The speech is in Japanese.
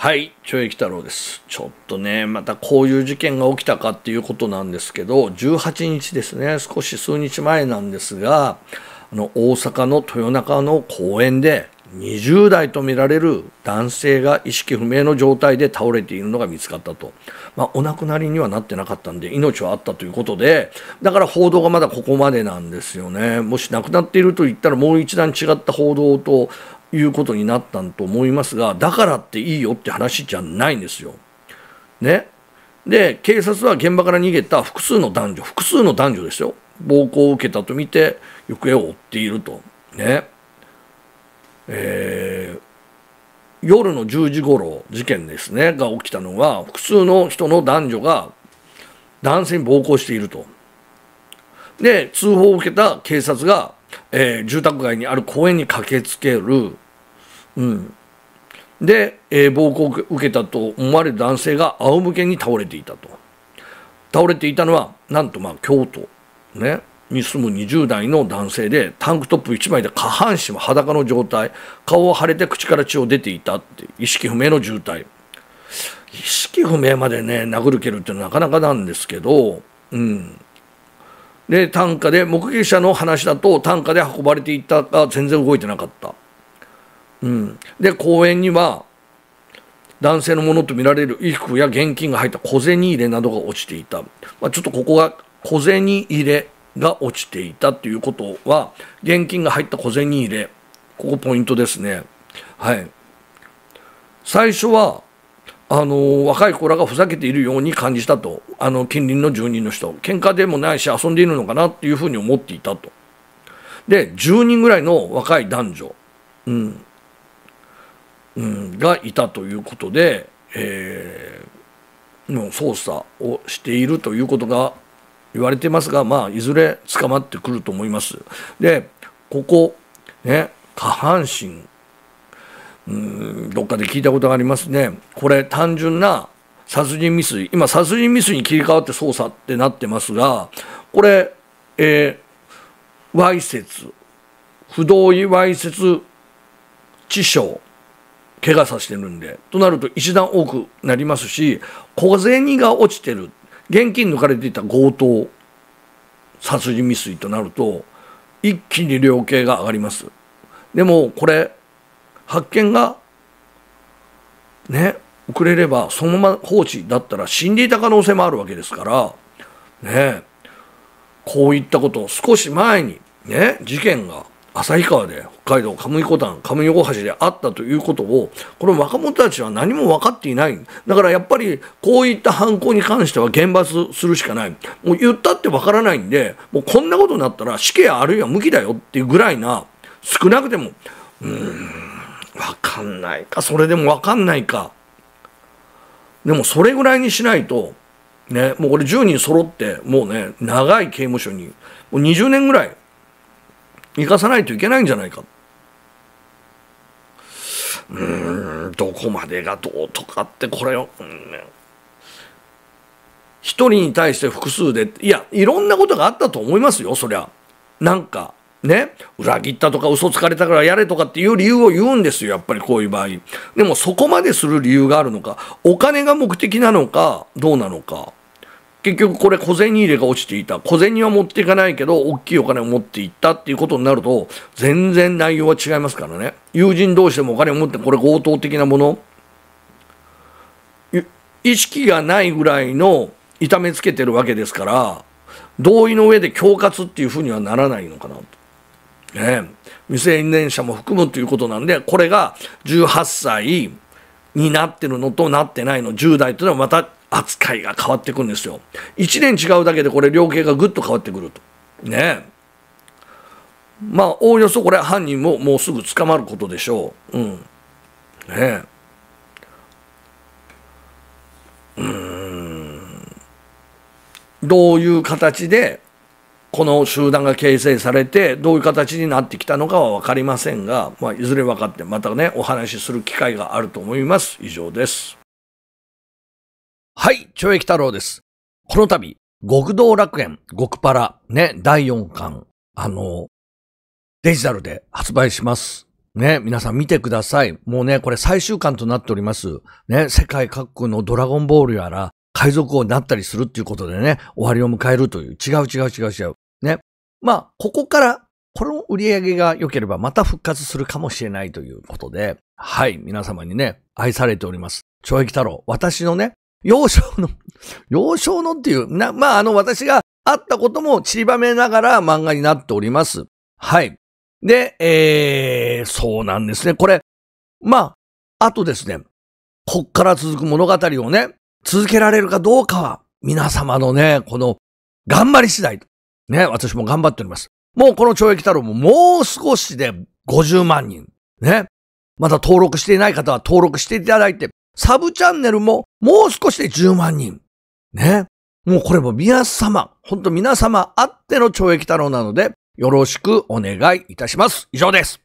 はい、懲役太郎です。ちょっとね、またこういう事件が起きたかっていうことなんですけど、18日ですね、少し数日前なんですが、あの大阪の豊中の公園で、20代とみられる男性が意識不明の状態で倒れているのが見つかったと、まあ、お亡くなりにはなってなかったんで命はあったということでだから報道がまだここまでなんですよねもし亡くなっていると言ったらもう一段違った報道ということになったんと思いますがだからっていいよって話じゃないんですよ。ね、で警察は現場から逃げた複数の男女複数の男女ですよ。暴行を受けたとみて行方を追っていると。ね。えー夜の10時頃事件ですね。が起きたのは複数の人の男女が男性に暴行していると。で通報を受けた警察が、えー住宅街にある公園に駆けつける、うん、で、えー暴行を受けたと思われる男性が仰向けに倒れていたと。倒れていたのはなんとまあ京都。ね。に住む20代の男性でタンクトップ1枚で下半身は裸の状態。顔は腫れて口から血を出ていたって意識不明の重体。意識不明までね殴る蹴るっていうのはなかなかなんですけどうん。で担架で目撃者の話だと担架で運ばれていったが全然動いてなかった、うん、で公園には男性のものとみられる衣服や現金が入った小銭入れなどが落ちていた、まあ、ちょっとここが小銭入れが落ちていたということは現金が入った小銭入れここポイントですね。はい。最初はあの若い子らがふざけているように感じたと。あの近隣の住人の人。喧嘩でもないし遊んでいるのかなっていうふうに思っていたと。で10人ぐらいの若い男女、うん。うん、がいたということで、えーの捜査をしているということが言われてますが、まあ、いずれ捕まってくると思います。でここ、ね、下半身うんどっかで聞いたことがありますね。これ単純な殺人未遂今殺人未遂に切り替わって捜査ってなってますがこれ、えー、わいせつ不同意わいせつ致傷怪我させてるんで。となると一段多くなりますし小銭が落ちてる。現金抜かれていた強盗殺人未遂となると一気に量刑が上がります。でもこれ発見がね遅れればそのまま放置だったら死んでいた可能性もあるわけですからねこういったことを少し前にね事件が旭川で海道カムイコタンカムイ大橋であったということをこの若者たちは何も分かっていない。だからやっぱりこういった犯行に関しては厳罰するしかない。もう言ったって分からないんでもうこんなことになったら死刑あるいは無期だよっていうぐらいな少なくてもうーん分かんないかそれでも分かんないか。でもそれぐらいにしないとねもうこれ10人揃ってもうね長い刑務所にもう20年ぐらい生かさないといけないんじゃないか。うん。どこまでがどうとかってこれを、うん。ね一人に対して複数でいやいろんなことがあったと思いますよそりゃ。なんかね裏切ったとか嘘つかれたからやれとかっていう理由を言うんですよやっぱりこういう場合。でもそこまでする理由があるのかお金が目的なのかどうなのか。結局これ小銭入れが落ちていた。小銭は持っていかないけど大きいお金を持っていったっていうことになると全然内容は違いますからね。友人同士でもお金を持ってこれ強盗的なもの。意識がないぐらいの痛めつけてるわけですから同意の上で恐喝っていうふうにはならないのかなと。ね、未成年者も含むということなんでこれが18歳になってるのとなってないの10代というのはまた扱いが変わってくるんですよ。1年違うだけでこれ量刑がぐっと変わってくると。ね。まあおおよそこれ犯人ももうすぐ捕まることでしょう。うん。ね。うん。どういう形でこの集団が形成されてどういう形になってきたのかは分かりませんが、まあ、いずれ分かってまたねお話しする機会があると思います。以上です。はい懲役太郎ですこの度極道楽園極パラね第4巻あのデジタルで発売しますね、皆さん見てください。もうね、これ最終巻となっております。ね、世界各国のドラゴンボールやら、海賊王になったりするっていうことでね、終わりを迎えるという。違う違う違う違う。ね。まあ、ここから、この売り上げが良ければまた復活するかもしれないということで、はい、皆様にね、愛されております。懲役太郎。私のね、幼少の、幼少のっていう、な、まあ、あの、私があったことも散りばめながら漫画になっております。はい。で、えー、そうなんですね。これ、まあ、あとですね、こっから続く物語をね、続けられるかどうかは、皆様のね、この、頑張り次第。ね、私も頑張っております。もうこの懲役太郎ももう少しで50万人。ね。まだ登録していない方は登録していただいて、サブチャンネルももう少しで10万人。ね。もうこれも皆様、ほんと皆様あっての懲役太郎なので、よろしくお願いいたします。以上です。